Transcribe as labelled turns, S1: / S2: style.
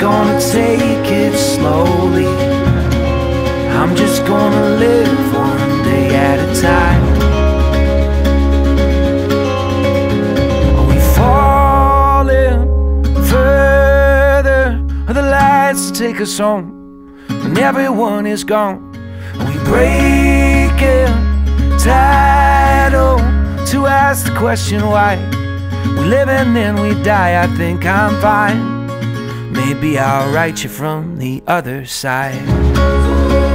S1: gonna take it slowly. I'm just gonna live one day at a time. Are we falling further? The lights take us home when everyone is gone? Are we breaking title to ask the question why? We live and then we die. I think I'm fine. Maybe I'll write you from the other side.